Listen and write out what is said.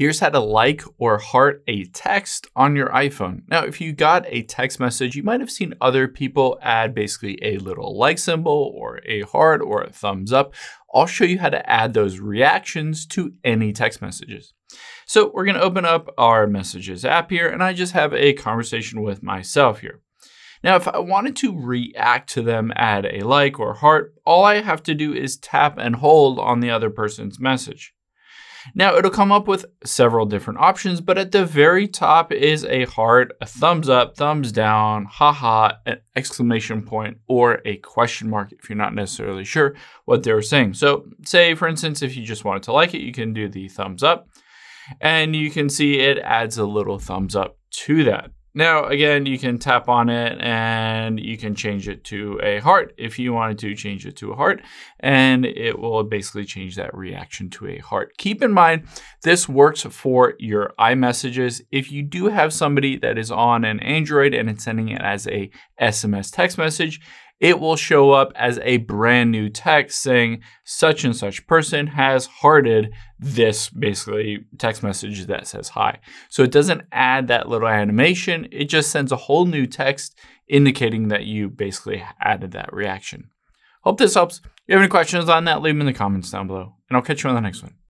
Here's how to like or heart a text on your iPhone. Now, if you got a text message, you might have seen other people add basically a little like symbol or a heart or a thumbs up. I'll show you how to add those reactions to any text messages. So we're gonna open up our messages app here and I just have a conversation with myself here. Now, if I wanted to react to them, add a like or heart, all I have to do is tap and hold on the other person's message. Now it'll come up with several different options, but at the very top is a heart, a thumbs up, thumbs down, haha, an exclamation point, or a question mark if you're not necessarily sure what they were saying. So say for instance, if you just wanted to like it, you can do the thumbs up and you can see it adds a little thumbs up to that. Now, again, you can tap on it and you can change it to a heart if you wanted to change it to a heart, and it will basically change that reaction to a heart. Keep in mind, this works for your iMessages. If you do have somebody that is on an Android and it's sending it as a SMS text message, it will show up as a brand new text saying such and such person has hearted this basically text message that says hi. So it doesn't add that little animation, it just sends a whole new text indicating that you basically added that reaction. Hope this helps. If you have any questions on that, leave them in the comments down below, and I'll catch you on the next one.